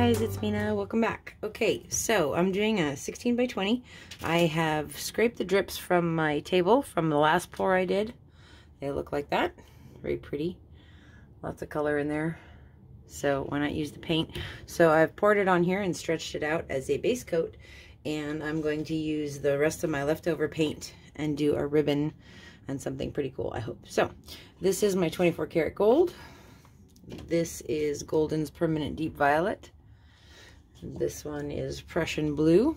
guys, it's Mina. Welcome back. Okay, so I'm doing a 16 by 20. I have scraped the drips from my table from the last pour I did. They look like that. Very pretty. Lots of color in there. So why not use the paint? So I've poured it on here and stretched it out as a base coat. And I'm going to use the rest of my leftover paint and do a ribbon and something pretty cool, I hope. So this is my 24 karat gold. This is Golden's Permanent Deep Violet. This one is Prussian Blue.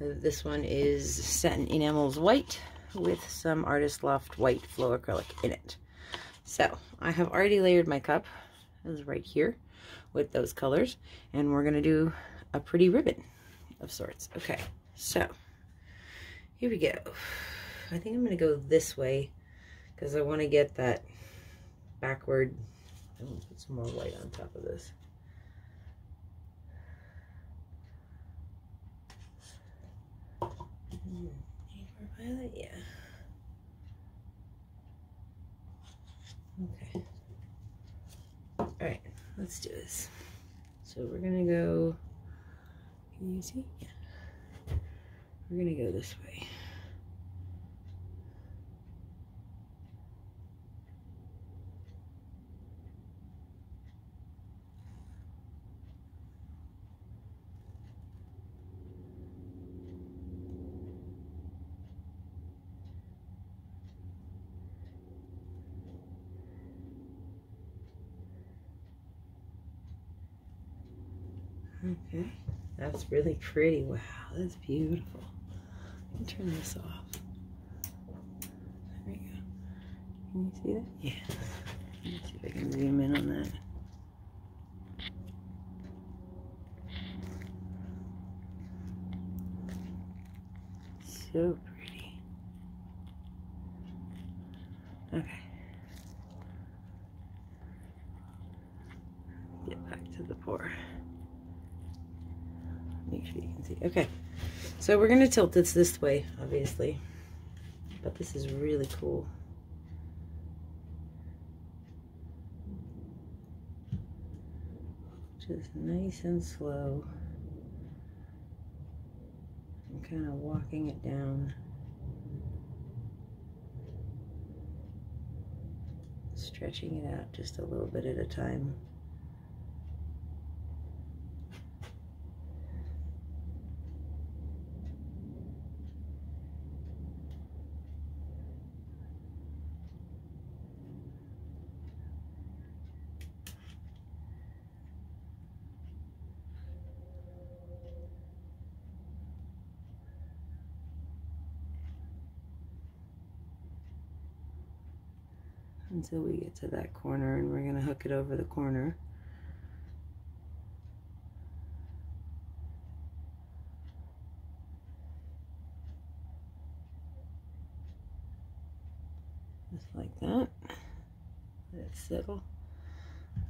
This one is Satin Enamels White with some Artist Loft White Flow Acrylic in it. So, I have already layered my cup. Is right here with those colors. And we're going to do a pretty ribbon of sorts. Okay, so here we go. I think I'm going to go this way because I want to get that backward I'm to put some more white on top of this. Violet, yeah. Okay. Alright, let's do this. So we're gonna go, can you see? Yeah. We're gonna go this way. Okay, that's really pretty. Wow, that's beautiful. Let me turn this off. There we go. Can you see that? Yeah. Let me see if I can zoom in on that. So pretty. Okay. Get back to the pour you can see. Okay, so we're going to tilt this this way, obviously. But this is really cool. Just nice and slow. I'm kind of walking it down. Stretching it out just a little bit at a time. Until we get to that corner and we're going to hook it over the corner. Just like that. Let it settle.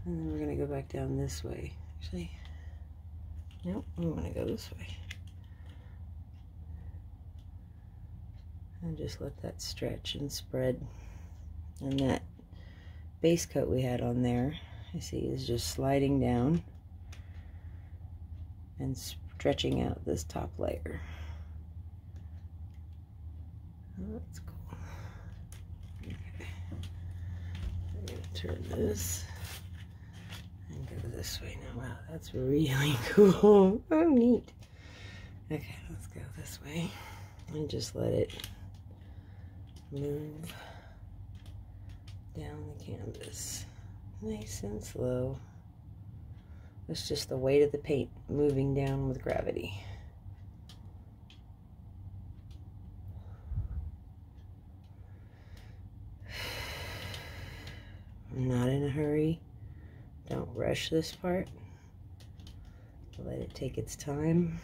And then we're going to go back down this way. Actually, nope, I'm going to go this way. And just let that stretch and spread. And that base coat we had on there, you see, is just sliding down and stretching out this top layer. Oh, that's cool. Okay. I'm going to turn this and go this way now. Wow, that's really cool. Oh, neat. Okay, let's go this way and just let it move down the canvas. Nice and slow. It's just the weight of the paint moving down with gravity. I'm not in a hurry. Don't rush this part. Let it take its time.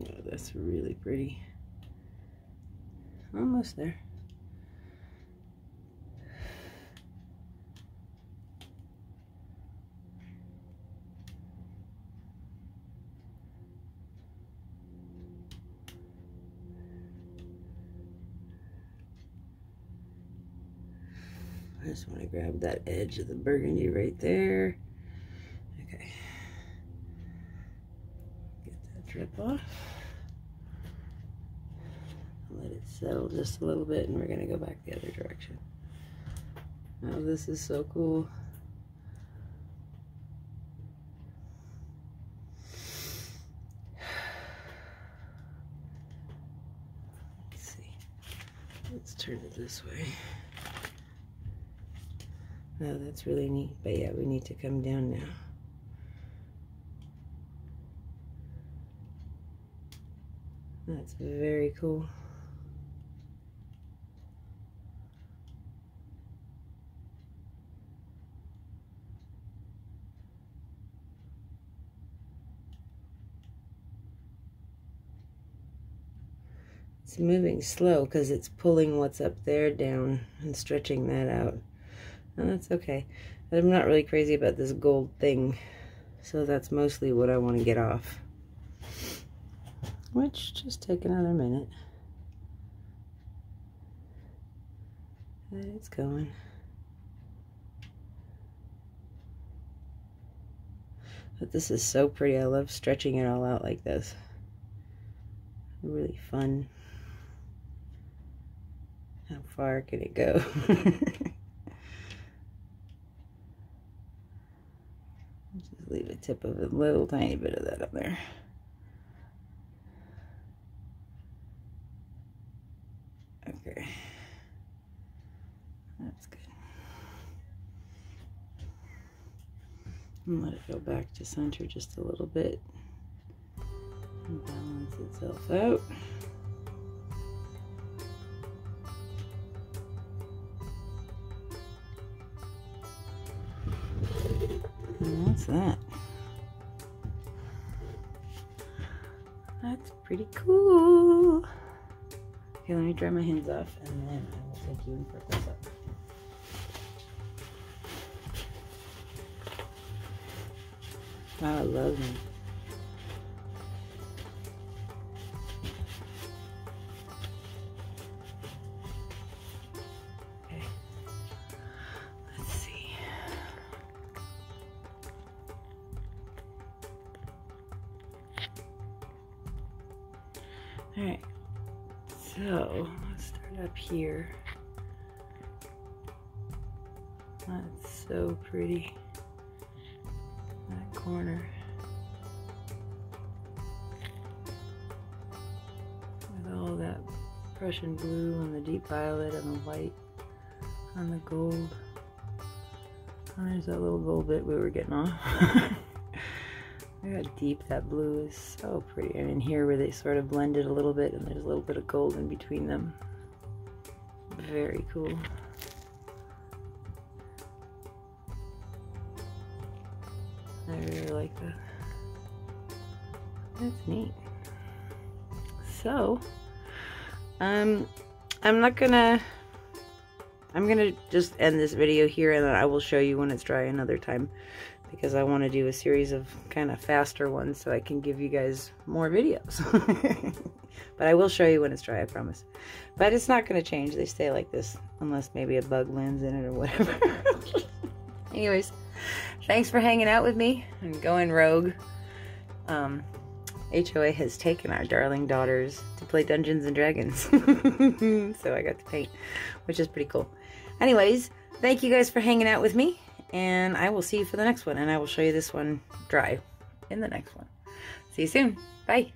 Oh, that's really pretty. Almost there. I just want to grab that edge of the burgundy right there. Off. Let it settle just a little bit and we're going to go back the other direction. Oh, this is so cool. Let's see. Let's turn it this way. No, that's really neat. But yeah, we need to come down now. That's very cool. It's moving slow because it's pulling what's up there down and stretching that out. And that's okay. I'm not really crazy about this gold thing. So that's mostly what I want to get off. Which, just take another minute. It's going. But this is so pretty. I love stretching it all out like this. Really fun. How far can it go? Just leave a tip of a little tiny bit of that up there. Okay. That's good. And let it go back to center just a little bit. And balance itself out. And that's that. That's pretty cool. Okay, let me dry my hands off and then I will take you in for a close I love them. Okay. Let's see. All right. So let's start up here. That's so pretty. Corner. With all that Prussian blue and the deep violet and the white and the gold. And there's that little gold bit we were getting off. Look how deep that blue is. So pretty. And in here where they sort of blended a little bit and there's a little bit of gold in between them. Very cool. Really like that. That's neat. So, um, I'm not gonna, I'm gonna just end this video here and then I will show you when it's dry another time because I want to do a series of kind of faster ones so I can give you guys more videos. but I will show you when it's dry, I promise. But it's not going to change. They stay like this unless maybe a bug lands in it or whatever. Anyways, thanks for hanging out with me and going rogue. Um, HOA has taken our darling daughters to play Dungeons and Dragons. so I got to paint, which is pretty cool. Anyways, thank you guys for hanging out with me and I will see you for the next one. And I will show you this one dry in the next one. See you soon. Bye.